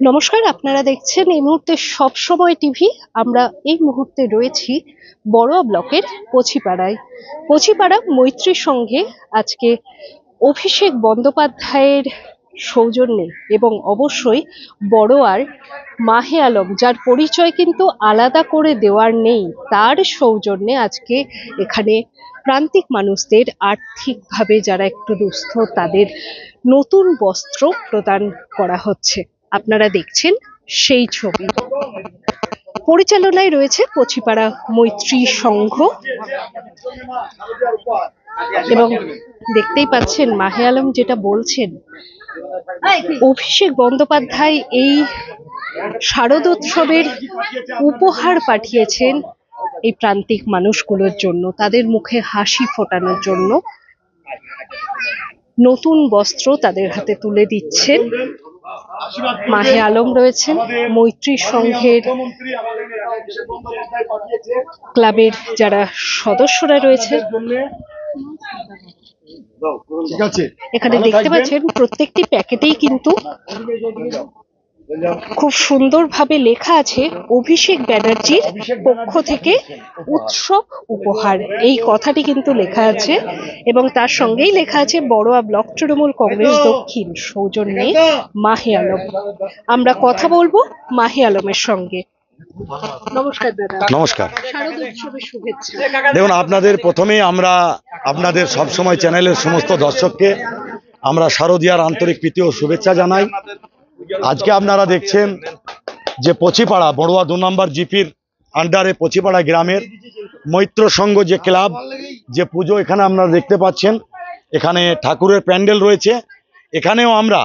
নমস্কার, আপনারা দেখছেন এই মুহূর্তে সবসময় টিভি। আমরা এই মুহূর্তে রয়েছি বড়ুয়া ব্লকের পছিপাড়ায় পছিপাড়া মৈত্রী সঙ্গে আজকে অভিষেক বন্দ্যোপাধ্যায়ের সৌজন্যে এবং অবশ্যই বড়োয়ার মাহে আলম, যার পরিচয় কিন্তু আলাদা করে দেওয়ার নেই, তার সৌজন্যে আজকে এখানে প্রান্তিক মানুষদের আর্থিকভাবে যারা একটু দুস্থ, তাদের নতুন বস্ত্র প্রদান করা হচ্ছে। আপনারা দেখছেন সেই ছবি। পরিচালনায় রয়েছে কচিপাড়া মৈত্রী সংঘ। এবং দেখতেই পাচ্ছেন মাহে আলম যেটা বলছেন, অভিষেক বন্দ্যোপাধ্যায় এই শারদোৎসবের উপহার পাঠিয়েছেন এই প্রান্তিক মানুষগুলোর জন্য, তাদের মুখে হাসি ফোটানোর জন্য। নতুন বস্ত্র তাদের হাতে তুলে দিচ্ছেন। মাহে আলম রয়েছেন মৈত্রী সংঘের ক্লাবের যারা সদস্যরা রয়েছে। এখানে দেখতে পাচ্ছেন প্রত্যেকটি প্যাকেটেই কিন্তু খুব সুন্দরভাবে লেখা আছে অভিষেক ব্যানার্জির পক্ষ থেকে উৎসব উপহার। এই কথাটি কিন্তু লেখা আছে এবং তার সঙ্গেই লেখা আছে বড়োয়া ব্লক তৃণমূল কংগ্রেস দক্ষিণ সৌজন্যে মাহে আলম। আমরা কথা বলব মাহে আলমের সঙ্গে। নমস্কার দাদা। নমস্কার। শুভেচ্ছা। দেখুন আপনাদের প্রথমে আমরা আপনাদের সবসময় চ্যানেলের সমস্ত দর্শককে আমরা শারদীয়ার আন্তরিক প্রীতি ও শুভেচ্ছা জানাই। আজকে আপনারা দেখছেন যে পচিপাড়া, বড়ুয়া দু নম্বর জিপির আন্ডারে পচিপাড়া গ্রামের মৈত্র সংঘ যে ক্লাব, যে পুজো এখানে আপনারা দেখতে পাচ্ছেন। এখানে ঠাকুরের প্যান্ডেল রয়েছে। এখানেও আমরা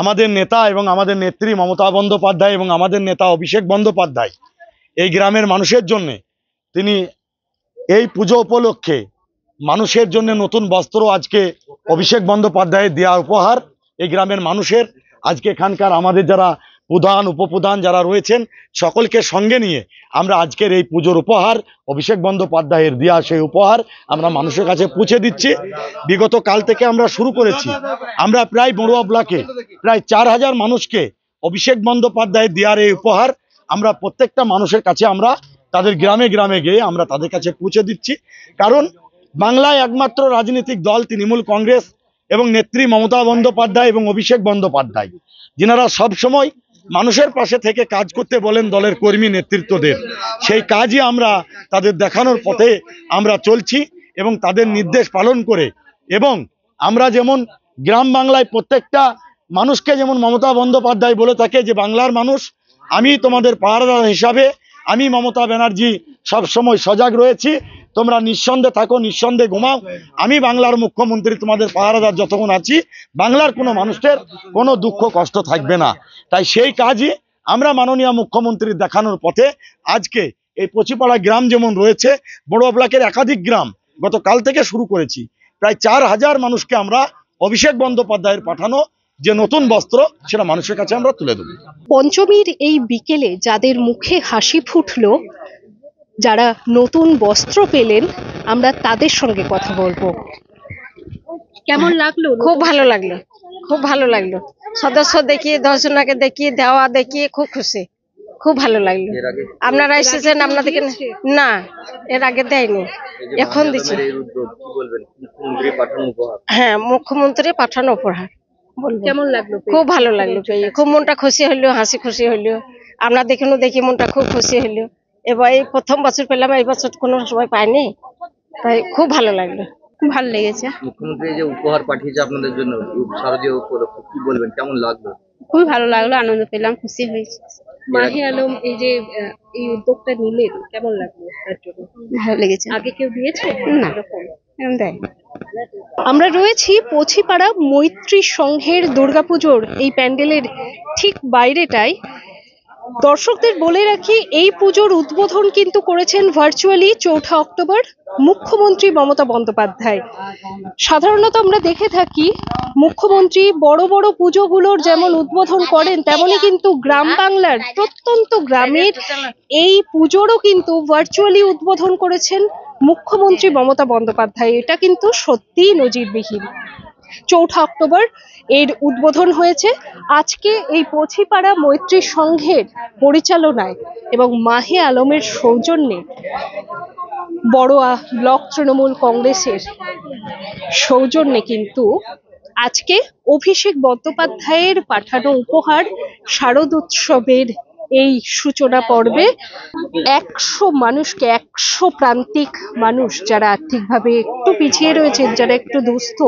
আমাদের নেতা এবং আমাদের নেত্রী মমতা বন্দ্যোপাধ্যায় এবং আমাদের নেতা অভিষেক বন্দ্যোপাধ্যায় এই গ্রামের মানুষের জন্য তিনি এই পুজো উপলক্ষে মানুষের জন্য নতুন বস্ত্র আজকে অভিষেক বন্দ্যোপাধ্যায়ের দেওয়া উপহার। এই গ্রামের মানুষের আজকে এখানকার আমাদের যারা প্রধান, উপপ্রধান যারা রয়েছেন, সকলকে সঙ্গে নিয়ে আমরা আজকের এই পুজোর উপহার, অভিষেক বন্দ্যোপাধ্যায়ের দেওয়া সেই উপহার আমরা মানুষের কাছে পৌঁছে দিচ্ছি। বিগত কাল থেকে আমরা শুরু করেছি। আমরা প্রায় বড়ুয়া ব্লকে প্রায় চার হাজার মানুষকে অভিষেক বন্দ্যোপাধ্যায়ের দেওয়ার এই উপহার আমরা প্রত্যেকটা মানুষের কাছে আমরা তাদের গ্রামে গ্রামে গিয়ে আমরা তাদের কাছে পৌঁছে দিচ্ছি। কারণ বাংলায় একমাত্র রাজনৈতিক দল, তৃণমূল কংগ্রেস এবং নেত্রী মমতা বন্দ্যোপাধ্যায় এবং অভিষেক বন্দ্যোপাধ্যায়। যিনারা সব সময় মানুষের পাশে থেকে কাজ করতে বলেন দলের কর্মী নেতৃত্বদের। সেই কাজই আমরা তাদের দেখানোর পথে আমরা চলছি এবং তাদের নির্দেশ পালন করে এবং আমরা যেমন গ্রাম বাংলায় প্রত্যেকটা মানুষকে যেমন মমতা বন্দ্যোপাধ্যায় বলে থাকে যে, বাংলার মানুষ, আমি তোমাদের পাহারাদার হিসাবে আমি মমতা ব্যানার্জি সবসময় সজাগ রয়েছি। তোমরা নিঃসন্দেহে থাকো, নিঃসন্দেহে ঘুমাও। আমি বাংলার মুখ্যমন্ত্রী, তোমাদের পাহারাদার যতক্ষণ আছি, বাংলার কোনো মানুষের কোনো দুঃখ, কষ্ট থাকবে না। তাই সেই কাজই আমরা মাননীয় মুখ্যমন্ত্রীর দেখানোর পথে আজকে এই পচিপাড়া গ্রাম যেমন রয়েছে বড় ব্লকের একাধিক গ্রাম গতকাল থেকে শুরু করেছি। প্রায় চার হাজার মানুষকে আমরা অভিষেক বন্দ্যোপাধ্যায়ের পাঠানো যে নতুন বস্ত্র, সেটা মানুষের কাছে আমরা তুলে দেবো। পঞ্চমীর এই বিকেলে যাদের মুখে হাসি ফুটলো যারা নতুন বস্ত্র পেলেন আমরা তাদের সঙ্গে কথা বলব। কেমন লাগল? খুব ভালো লাগল। খুব ভালো লাগল। সদস্য দেখিয়ে দশজনাকে দেখিয়ে দেওয়া দেখিয়ে খুব খুশি। খুব ভালো লাগল। আপনারা এসেছেন আপনাদেরকে? না এর আগে দেয়নি। এখন দিচ্ছে। এই উদ্যোগ কি বলবেন? মুখ্যমন্ত্রী পাঠানো উপহার। হ্যাঁ মুখ্যমন্ত্রী পাঠানো উপহার। কেমন লাগল? খুব ভালো লাগল। খুব মনটা খুশি হইল হাসি খুশি হইল। আমরা দেখানো দেখি মনটা খুব খুশি হইল। এবার এই প্রথম বছর পেলাম এই বছর কোনো সময় পাইনি। তাই খুব ভালো লাগল। ভালো লেগেছে। মুখ্যমন্ত্রী যে উপহার পাঠিয়েছে আপনাদের জন্য শারদীয় উপলক্ষে কি বলবেন কেমন লাগল? খুবই ভালো লাগল আনন্দ পেলাম খুশি হয়েছি। মাহে আলম এই যে এই উদ্যোগটা নিলেন কেমন লাগল তার জন্য? ভালো লেগেছে। আগে কেউ দিয়েছে? না। এরকম? দেয়। আমরা রয়েছি পছিপাড়া মৈত্রী সংঘের দুর্গাপুজোর এই প্যান্ডেলের ঠিক বাইরেটায়। দর্শকদের বলে রাখি, এই পুজোর উদ্বোধন কিন্তু করেছেন ভার্চুয়ালি চৌঠা অক্টোবর মুখ্যমন্ত্রী মমতা বন্দ্যোপাধ্যায়। সাধারণত আমরা দেখে থাকি, মুখ্যমন্ত্রী বড় বড় পুজোগুলোর যেমন উদ্বোধন করেন, তেমনি কিন্তু গ্রাম বাংলার প্রত্যন্ত গ্রামের এই পুজোরও কিন্তু ভার্চুয়ালি উদ্বোধন করেছেন মুখ্যমন্ত্রী মমতা বন্দ্যোপাধ্যায়। এটা কিন্তু সত্যিই নজিরবিহীন। চৌঠা অক্টোবর এর উদ্বোধন হয়েছে। আজকে এই পছিপাড়া মৈত্রী সংঘের পরিচালনায় এবং মাহে আলমের সৌজন্যে বড়োয়া ব্লক তৃণমূল কংগ্রেসের সৌজন্যে কিন্তু আজকে অভিষেক বন্দ্যোপাধ্যায়ের পাঠানো উপহার শারদ উৎসবের এই সূচনা পর্বে একশো মানুষকে একশো প্রান্তিক মানুষ যারা আর্থিকভাবে একটু পিছিয়ে রয়েছেন যারা একটু দুস্থ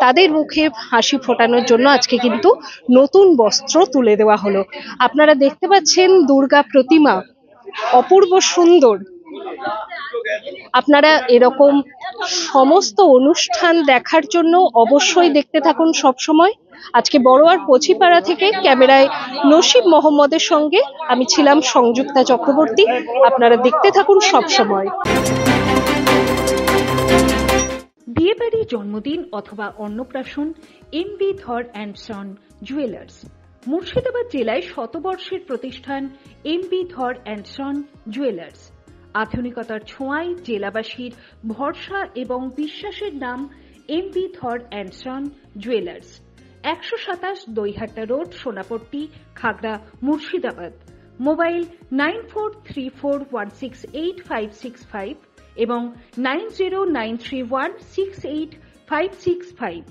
তাদের মুখে হাসি ফোটানোর জন্য আজকে কিন্তু নতুন বস্ত্র তুলে দেওয়া হলো। আপনারা দেখতে পাচ্ছেন দুর্গা প্রতিমা অপূর্ব সুন্দর। আপনারা এরকম সমস্ত অনুষ্ঠান দেখার জন্য অবশ্যই দেখতে থাকুন সব সময় আজকে বড়োয়ার পছিপাড়া থেকে ক্যামেরায় নসিব মোহাম্মদের সঙ্গে আমি ছিলাম সংযুক্তা চক্রবর্তী। আপনারা দেখতে থাকুন সব সময়। বিয়েবাড়ি জন্মদিন অথবা অন্নপ্রাশন MB Dhar and son jewellers Murshidabad জেলায় শতবর্ষের প্রতিষ্ঠান MB Dhar and son jewellers আধুনিকতার ছোঁয়ায় জেলাবাসীর ভরসা এবং বিশ্বাসের নাম MB Dhar and son jewellers একশো সাতাশ Daihata road, Sonapatti, Khagra, Murshidabad. Mobile nine four three four one six eight five six five এবং nine zero nine three one six eight five six five.